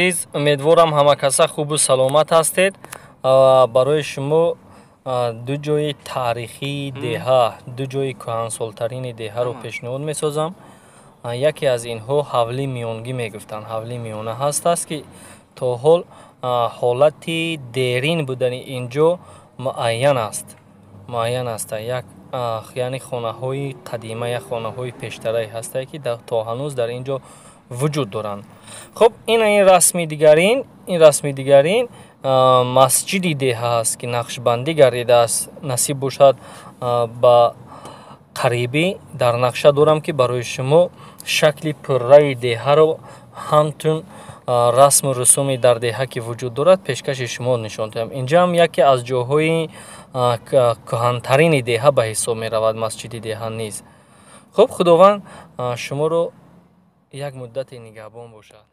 азиз умедворам ҳама каса хубу саломат ҳастед. Барои шумо ду ҷои таърихии деҳа ду ҷои кӯҳансолтарини деҳаро пешниҳод месозам. Яке аз инҳо ҳавли миёнгӣ мегуфтанд. Ҳавли миёна ҳастааст ки то ҳол ҳолати дерин будани ин ҷо муайян аст. Муайян аста як яъне хонаҳои қадима як хонаҳои пештарае ҳастае ки то ҳанӯз дар ин ҷо вуҷуд доранд. Хуб ина ин расми дигарин ин расми дигарин масҷиди деҳа аст ки нақшбандӣ гардидааст насиб бошад ба қарибӣ дар нақша дорам ки барои шумо шакли пурраи деҳаро ҳамчун расму русуми дар деҳа ки вуҷуд дорад пешкаши шумо нишон диҳам инҷаам яке аз ҷоҳои кӯҳантарини деҳа ба ҳисоб меравад масҷиди деҳа низ. Хуб худованд шуморо як муддате нигаҳбон бошад